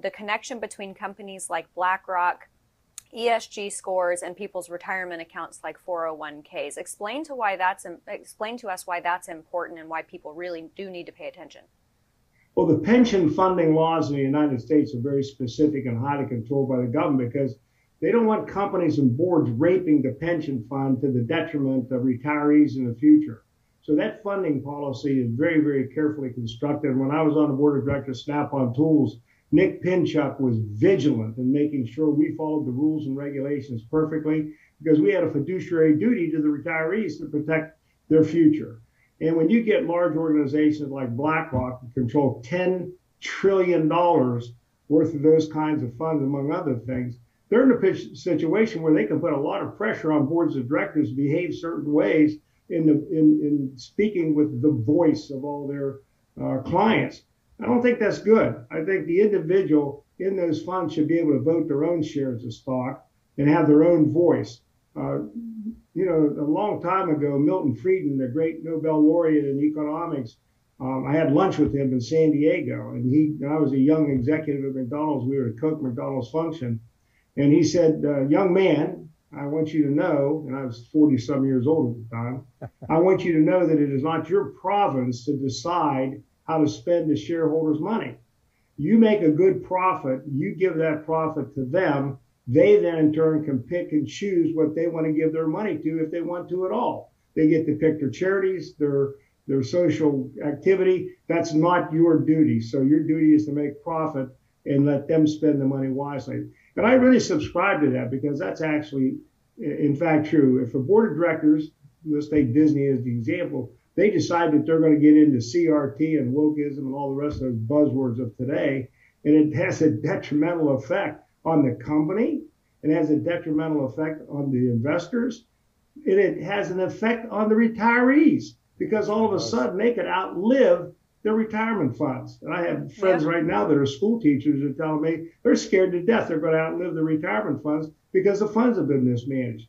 the connection between companies like BlackRock, ESG scores, and people's retirement accounts like 401ks. Explain to why that's explain to us why that's important and why people really do need to pay attention. Well, the pension funding laws in the United States are very specific and highly controlled by the government because they don't want companies and boards raping the pension fund to the detriment of retirees in the future. So that funding policy is very, very carefully constructed. When I was on the board of directors Snap-on Tools, Nick Pinchuk was vigilant in making sure we followed the rules and regulations perfectly because we had a fiduciary duty to the retirees to protect their future. And when you get large organizations like BlackRock that control $10 trillion worth of those kinds of funds, among other things, they're in a situation where they can put a lot of pressure on boards of directors to behave certain ways in, the, in, in speaking with the voice of all their uh, clients. I don't think that's good. I think the individual in those funds should be able to vote their own shares of stock and have their own voice. Uh, you know, a long time ago, Milton Friedman, the great Nobel laureate in economics, um, I had lunch with him in San Diego, and he, I was a young executive at McDonald's. We were at Coke McDonald's function, and he said, uh, young man, I want you to know, and I was 40 some years old at the time, I want you to know that it is not your province to decide how to spend the shareholders' money. You make a good profit, you give that profit to them. They then in turn can pick and choose what they want to give their money to if they want to at all. They get to pick their charities, their their social activity. That's not your duty. So your duty is to make profit and let them spend the money wisely. And I really subscribe to that because that's actually, in fact, true. If a board of directors, let's take Disney as the example, they decide that they're going to get into CRT and wokeism and all the rest of those buzzwords of today, and it has a detrimental effect on the company, it has a detrimental effect on the investors, and it has an effect on the retirees because all of a sudden they could outlive their retirement funds. And I have friends yeah. right now that are school teachers are telling me they're scared to death they're going to outlive their retirement funds because the funds have been mismanaged.